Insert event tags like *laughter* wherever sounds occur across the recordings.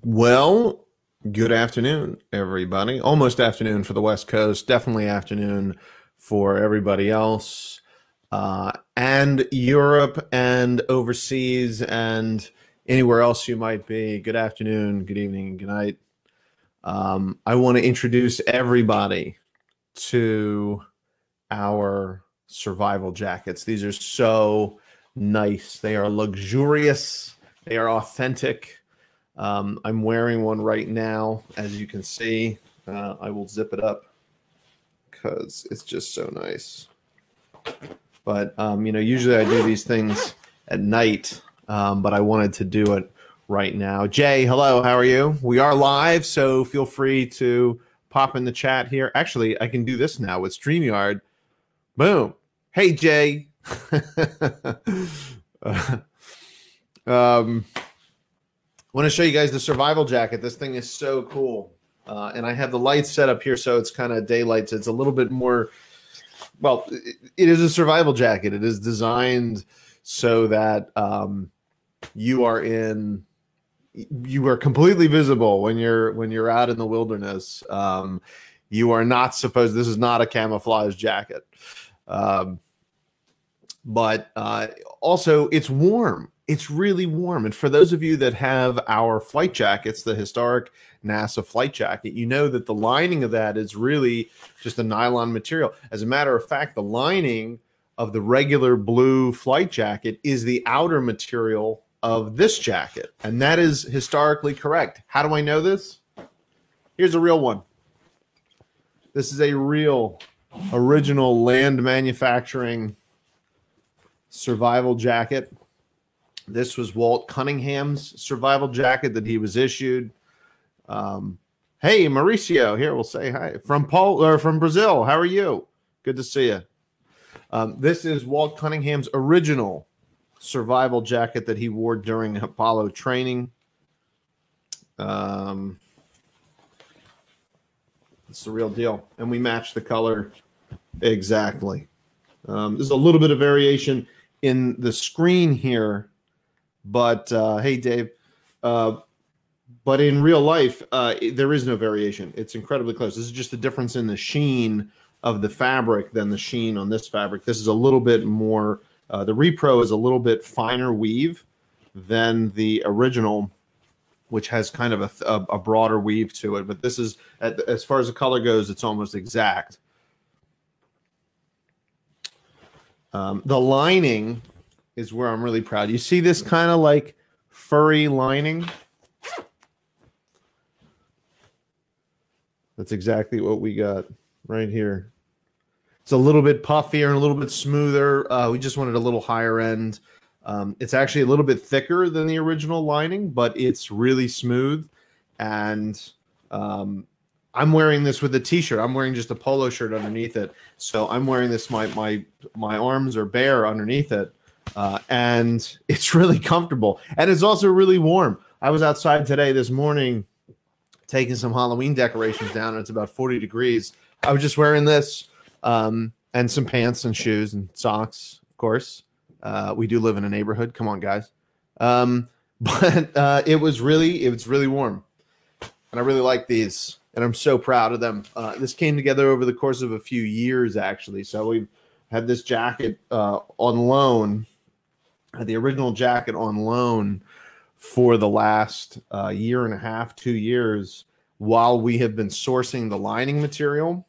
Well, good afternoon, everybody. Almost afternoon for the West Coast, definitely afternoon for everybody else. Uh, and Europe and overseas and anywhere else you might be. Good afternoon, good evening, good night. Um, I want to introduce everybody to our survival jackets. These are so nice. They are luxurious, they are authentic um, I'm wearing one right now, as you can see. Uh, I will zip it up because it's just so nice. But um, you know, usually I do these things at night, um, but I wanted to do it right now. Jay, hello, how are you? We are live, so feel free to pop in the chat here. Actually, I can do this now with StreamYard. Boom. Hey, Jay. *laughs* uh, um, I want to show you guys the survival jacket. This thing is so cool. Uh, and I have the lights set up here so it's kind of daylight. So it's a little bit more, well, it, it is a survival jacket. It is designed so that um, you are in you are completely visible when you're when you're out in the wilderness um, you are not supposed this is not a camouflage jacket um, but uh, also it's warm it's really warm. And for those of you that have our flight jackets, the historic NASA flight jacket, you know that the lining of that is really just a nylon material. As a matter of fact, the lining of the regular blue flight jacket is the outer material of this jacket. And that is historically correct. How do I know this? Here's a real one. This is a real original land manufacturing survival jacket this was Walt Cunningham's survival jacket that he was issued. Um, hey, Mauricio, here we'll say hi from Paul or from Brazil. How are you? Good to see you. Um, this is Walt Cunningham's original survival jacket that he wore during Apollo training. Um, it's the real deal, and we match the color exactly. Um, there's a little bit of variation in the screen here but uh, hey, Dave. Uh, but in real life, uh, there is no variation. It's incredibly close. This is just the difference in the sheen of the fabric than the sheen on this fabric. This is a little bit more. Uh, the repro is a little bit finer weave than the original, which has kind of a, a, a broader weave to it. But this is, as far as the color goes, it's almost exact. Um, the lining is where I'm really proud. You see this kind of like furry lining? That's exactly what we got right here. It's a little bit puffier and a little bit smoother. Uh, we just wanted a little higher end. Um, it's actually a little bit thicker than the original lining, but it's really smooth. And um, I'm wearing this with a t-shirt. I'm wearing just a polo shirt underneath it. So I'm wearing this. My my my arms are bare underneath it uh, and it's really comfortable and it's also really warm. I was outside today this morning taking some Halloween decorations down, and it's about 40 degrees. I was just wearing this um, and some pants and shoes and socks, of course. Uh, we do live in a neighborhood. Come on, guys. Um, *laughs* but uh, it was really, it was really warm, and I really like these, and I'm so proud of them. Uh, this came together over the course of a few years, actually. So we've had this jacket uh, on loan the original jacket on loan for the last uh, year and a half, two years, while we have been sourcing the lining material.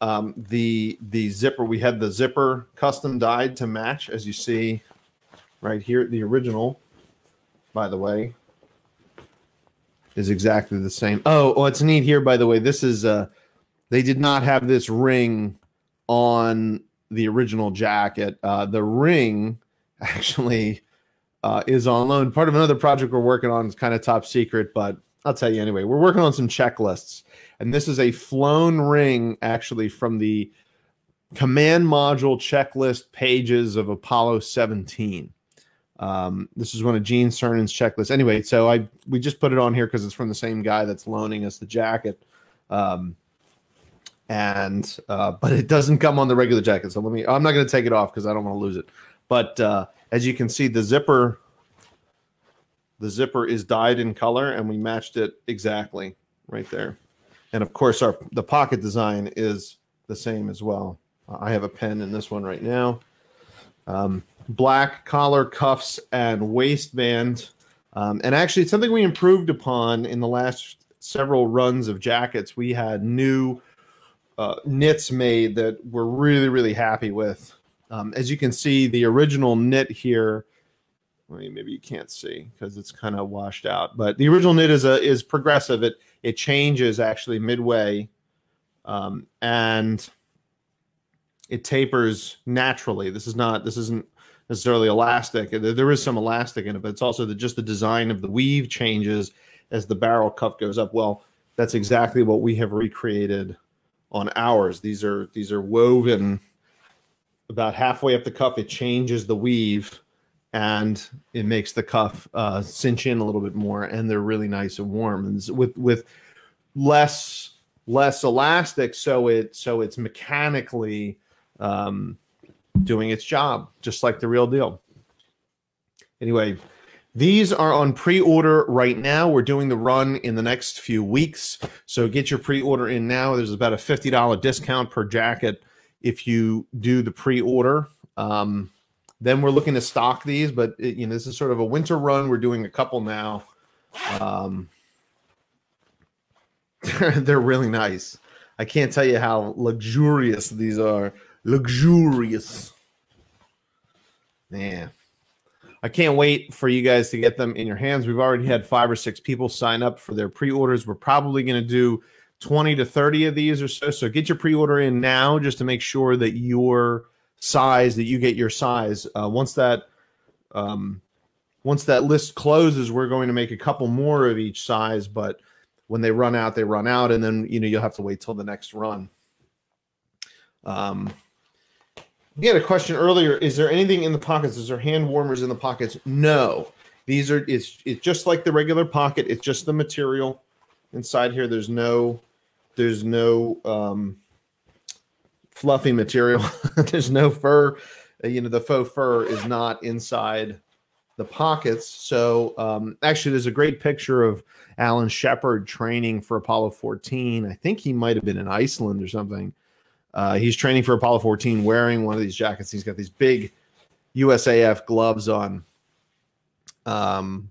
Um, the the zipper we had the zipper custom dyed to match, as you see right here. The original, by the way, is exactly the same. Oh, oh, it's neat here, by the way. This is uh, they did not have this ring on the original jacket. Uh, the ring actually uh, is on loan. Part of another project we're working on is kind of top secret, but I'll tell you anyway. We're working on some checklists, and this is a flown ring actually from the command module checklist pages of Apollo 17. Um, this is one of Gene Cernan's checklists. Anyway, so I we just put it on here because it's from the same guy that's loaning us the jacket. Um, and uh, but it doesn't come on the regular jacket. So let me. I'm not going to take it off because I don't want to lose it. But uh, as you can see, the zipper the zipper is dyed in color, and we matched it exactly right there. And of course, our the pocket design is the same as well. I have a pen in this one right now. Um, black collar, cuffs, and waistband. Um, and actually, it's something we improved upon in the last several runs of jackets. We had new uh, knits made that we're really, really happy with. Um, as you can see, the original knit here, well, maybe you can't see because it's kind of washed out, but the original knit is a is progressive. It it changes actually midway, um, and it tapers naturally. This is not this isn't necessarily elastic. There is some elastic in it, but it's also the, just the design of the weave changes as the barrel cuff goes up. Well, that's exactly what we have recreated on ours. These are these are woven about halfway up the cuff. It changes the weave and it makes the cuff uh, cinch in a little bit more, and they're really nice and warm. And with with less less elastic, so it so it's mechanically um, doing its job, just like the real deal. Anyway, these are on pre-order right now. We're doing the run in the next few weeks. So get your pre-order in now. There's about a $50 discount per jacket if you do the pre-order. Um, then we're looking to stock these, but it, you know, this is sort of a winter run. We're doing a couple now. Um, *laughs* they're really nice. I can't tell you how luxurious these are. Luxurious. Yeah. I can't wait for you guys to get them in your hands. We've already had five or six people sign up for their pre-orders. We're probably going to do 20 to 30 of these or so. So get your pre-order in now just to make sure that your size, that you get your size. Uh, once that um, once that list closes, we're going to make a couple more of each size, but when they run out, they run out, and then you know you'll have to wait till the next run. Um, we had a question earlier. Is there anything in the pockets? Is there hand warmers in the pockets? No. These are it's it's just like the regular pocket. It's just the material inside here. There's no there's no um, fluffy material. *laughs* there's no fur. Uh, you know the faux fur is not inside the pockets. So um, actually, there's a great picture of Alan Shepard training for Apollo 14. I think he might have been in Iceland or something uh, he's training for Apollo 14 wearing one of these jackets. He's got these big USAF gloves on. Um,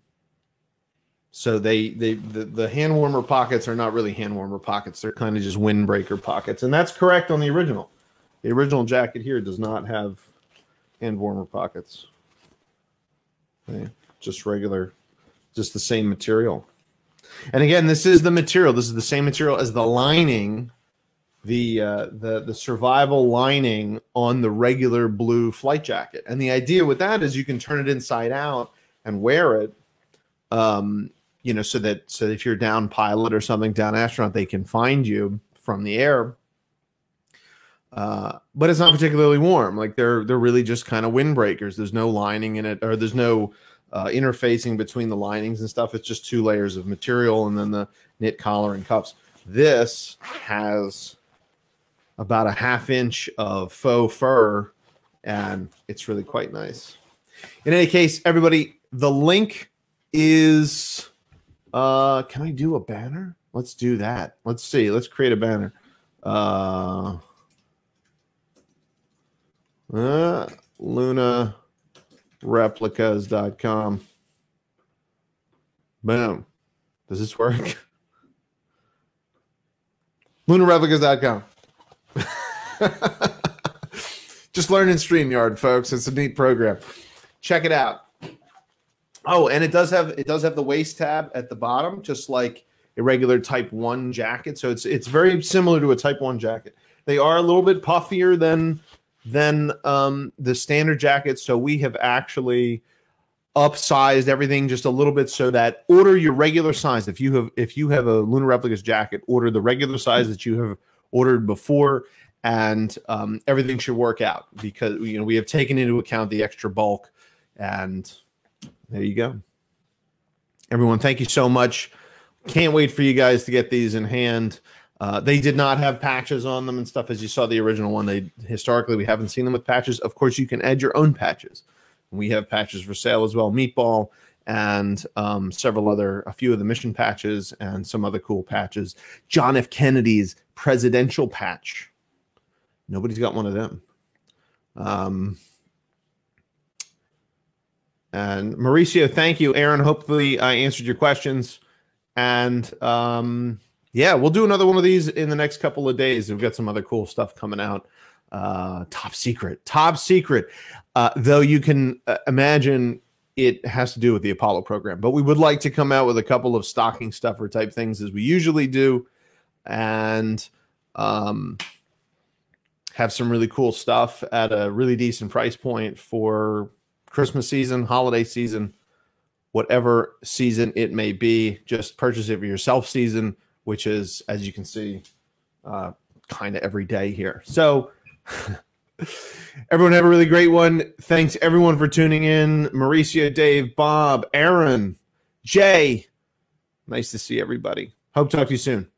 so they they the, the hand warmer pockets are not really hand warmer pockets. They're kind of just windbreaker pockets, and that's correct on the original. The original jacket here does not have hand warmer pockets. Okay. Just regular, just the same material. And again, this is the material. This is the same material as the lining the uh, the the survival lining on the regular blue flight jacket. And the idea with that is you can turn it inside out and wear it. Um, you know, so that so if you're down pilot or something, down astronaut, they can find you from the air. Uh, but it's not particularly warm. Like they're they're really just kind of windbreakers. There's no lining in it, or there's no uh, interfacing between the linings and stuff. It's just two layers of material and then the knit collar and cuffs. This has about a half inch of faux fur, and it's really quite nice. In any case, everybody, the link is. Uh, can I do a banner? Let's do that. Let's see. Let's create a banner. Uh, uh lunareplicas.com. Boom. Does this work? *laughs* lunareplicas.com. *laughs* Just learn learning StreamYard, folks. It's a neat program. Check it out. Oh, and it does have it does have the waist tab at the bottom, just like a regular Type One jacket. So it's it's very similar to a Type One jacket. They are a little bit puffier than than um, the standard jacket. So we have actually upsized everything just a little bit so that order your regular size. If you have if you have a Luna Replicas jacket, order the regular size that you have ordered before, and um, everything should work out because you know we have taken into account the extra bulk, and there you go. Everyone, thank you so much. Can't wait for you guys to get these in hand. Uh, they did not have patches on them and stuff as you saw the original one. They historically we haven't seen them with patches. Of course, you can add your own patches. We have patches for sale as well. Meatball and um, several other, a few of the mission patches and some other cool patches. John F. Kennedy's presidential patch. Nobody's got one of them. Um, and Mauricio, thank you. Aaron, hopefully I answered your questions. And um, yeah, we'll do another one of these in the next couple of days. We've got some other cool stuff coming out. Uh, top secret, top secret. Uh, though you can uh, imagine it has to do with the Apollo program, but we would like to come out with a couple of stocking stuffer type things as we usually do, and um, have some really cool stuff at a really decent price point for Christmas season, holiday season, whatever season it may be. Just purchase it for yourself season, which is, as you can see, uh, kind of every day here. So. *laughs* everyone have a really great one. Thanks everyone for tuning in. Mauricio, Dave, Bob, Aaron, Jay. Nice to see everybody. Hope to talk to you soon.